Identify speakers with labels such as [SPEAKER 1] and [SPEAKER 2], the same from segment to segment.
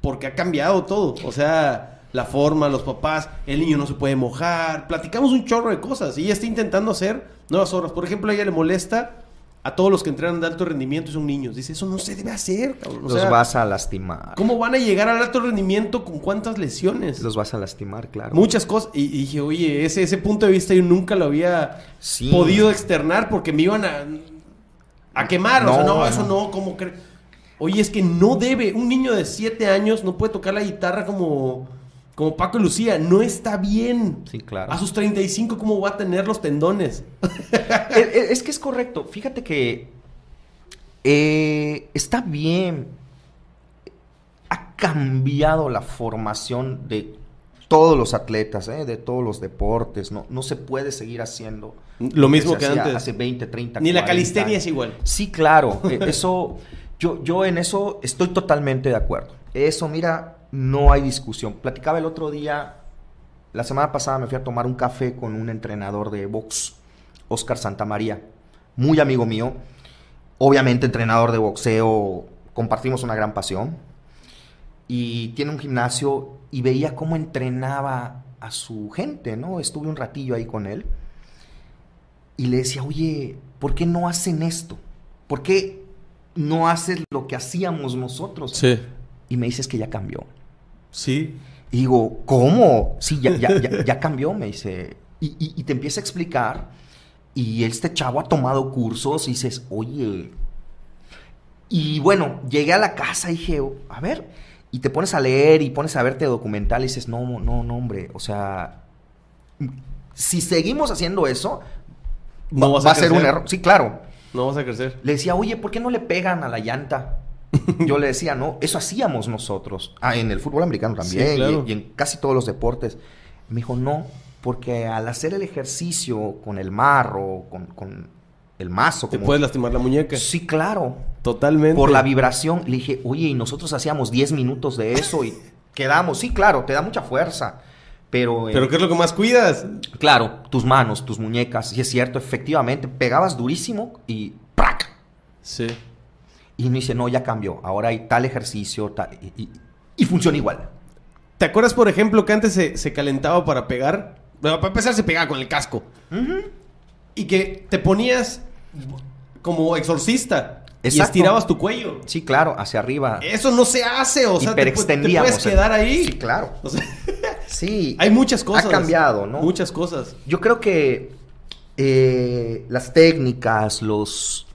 [SPEAKER 1] porque ha cambiado todo. O sea, la forma, los papás, el niño no se puede mojar. Platicamos un chorro de cosas y ella está intentando hacer nuevas horas. Por ejemplo, a ella le molesta a todos los que entrenan de alto rendimiento y son niños. Dice, eso no se debe hacer, cabrón. O
[SPEAKER 2] Los
[SPEAKER 1] sea,
[SPEAKER 2] vas a lastimar.
[SPEAKER 1] ¿Cómo van a llegar al alto rendimiento con cuántas lesiones?
[SPEAKER 2] Los vas a lastimar, claro.
[SPEAKER 1] Muchas cosas. Y, y dije, oye, ese, ese punto de vista yo nunca lo había
[SPEAKER 2] Sí.
[SPEAKER 1] podido externar porque me iban a, a quemar. o sea,
[SPEAKER 2] No,
[SPEAKER 1] no, eso
[SPEAKER 2] no.
[SPEAKER 1] no, ¿cómo crees? Oye, es que no debe. Un niño de 7 años no puede tocar la guitarra como, como Paco y Lucía. No está bien.
[SPEAKER 2] Sí, claro.
[SPEAKER 1] A sus 35, ¿cómo va a tener los tendones?
[SPEAKER 2] Eh, eh, es que es correcto. Fíjate que eh, está bien. Ha cambiado la formación de todos los atletas, eh, de todos los deportes. No, no se puede seguir haciendo
[SPEAKER 1] Lo mismo que antes.
[SPEAKER 2] Hace 20, 30,
[SPEAKER 1] Ni la
[SPEAKER 2] 40
[SPEAKER 1] calistenia es igual.
[SPEAKER 2] Sí, claro. eh, Eso, yo, yo en eso estoy totalmente de acuerdo. Eso, mira, no hay discusión. Platicaba el otro día, la semana pasada me fui a tomar un café con un entrenador de box, Oscar Santamaría, muy amigo mío. Obviamente entrenador de boxeo, compartimos una gran pasión. Y tiene un gimnasio y veía cómo entrenaba a su gente, ¿no? Estuve un ratillo ahí con él y le decía, oye, ¿por qué no hacen esto? ¿Por qué no haces lo que hacíamos nosotros?
[SPEAKER 1] Sí.
[SPEAKER 2] Y me dices que ya cambió.
[SPEAKER 1] Sí.
[SPEAKER 2] Y digo, ¿cómo? Sí, ya, ya, ya, ya cambió, me dice. Y, y- y te empieza a explicar. Y este chavo ha tomado cursos y dices, oye. Y bueno, llegué a la casa y dije, a ver. Y te pones a leer y pones a verte documental y dices, no, no, no, hombre. O sea, si seguimos haciendo eso,
[SPEAKER 1] No
[SPEAKER 2] va,
[SPEAKER 1] a
[SPEAKER 2] a ser un error. Sí, claro.
[SPEAKER 1] No vas a crecer.
[SPEAKER 2] Le decía, oye, ¿por qué no le pegan a la llanta? Yo le decía, no, eso hacíamos nosotros. Ah, en el fútbol americano también
[SPEAKER 1] Sí, claro.
[SPEAKER 2] y, y en casi todos los deportes. Me dijo, no, porque al hacer el ejercicio con el marro, con, con el mazo,
[SPEAKER 1] Te
[SPEAKER 2] como-
[SPEAKER 1] puedes lastimar la muñeca.
[SPEAKER 2] Sí, claro.
[SPEAKER 1] Totalmente.
[SPEAKER 2] Por la vibración. Le dije, oye, y nosotros hacíamos 10 minutos de eso y quedamos. Sí, claro, te da mucha fuerza. Pero, eh,
[SPEAKER 1] ¿Pero qué es lo que más cuidas?
[SPEAKER 2] claro, tus manos, tus muñecas, sí es cierto, efectivamente, pegabas durísimo y ¡prac!
[SPEAKER 1] Sí.
[SPEAKER 2] Y me dice, no, ya cambió. Ahora hay tal ejercicio tal, y, y- y funciona igual.
[SPEAKER 1] ¿Te acuerdas, por ejemplo, que antes se, se calentaba para pegar? Bueno, para empezar se pegaba con el casco. Y que te ponías como exorcista y estirabas tu cuello.
[SPEAKER 2] Sí, claro, hacia arriba.
[SPEAKER 1] Eso no se hace, o sea, te, te puedes quedar ahí.
[SPEAKER 2] Sí, claro.
[SPEAKER 1] O sea,
[SPEAKER 2] Sí.
[SPEAKER 1] hay muchas cosas.
[SPEAKER 2] Ha cambiado, ¿no?
[SPEAKER 1] Muchas cosas.
[SPEAKER 2] Yo creo que eh, las técnicas, los,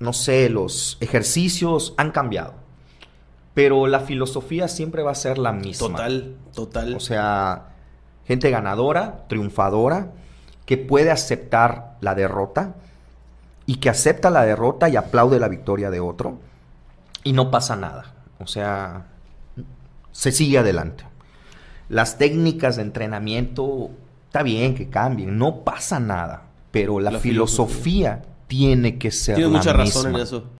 [SPEAKER 2] no sé, los ejercicios han cambiado. Pero la filosofía siempre va a ser la misma.
[SPEAKER 1] Total, total.
[SPEAKER 2] O sea, gente ganadora, triunfadora, que puede aceptar la derrota y que acepta la derrota y aplaude la victoria de otro y no pasa nada. O sea, se sigue adelante. Las técnicas de entrenamiento, está bien que cambien, no pasa nada, pero la,
[SPEAKER 1] La
[SPEAKER 2] filosofía, tiene que ser
[SPEAKER 1] Tienes
[SPEAKER 2] la
[SPEAKER 1] mucha razón
[SPEAKER 2] misma.
[SPEAKER 1] en eso.